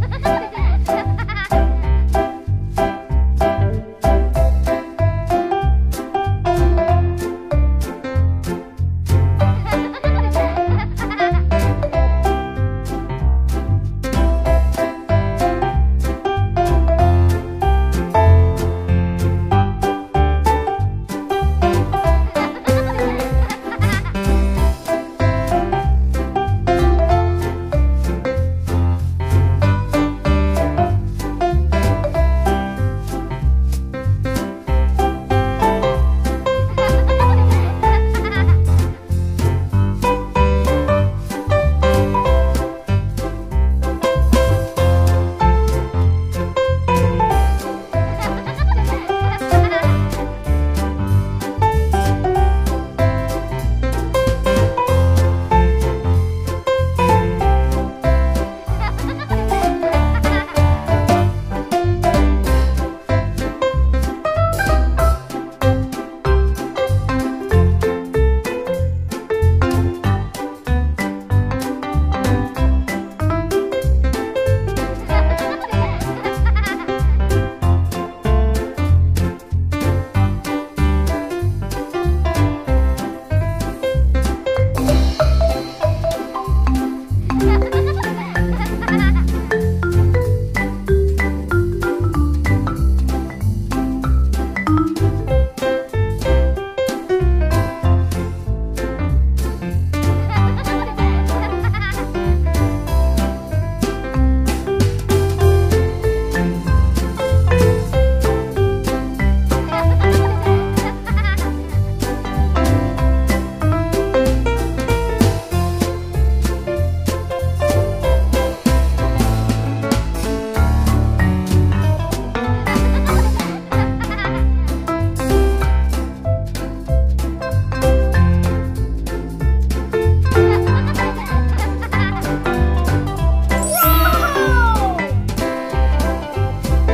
Ha ha ha!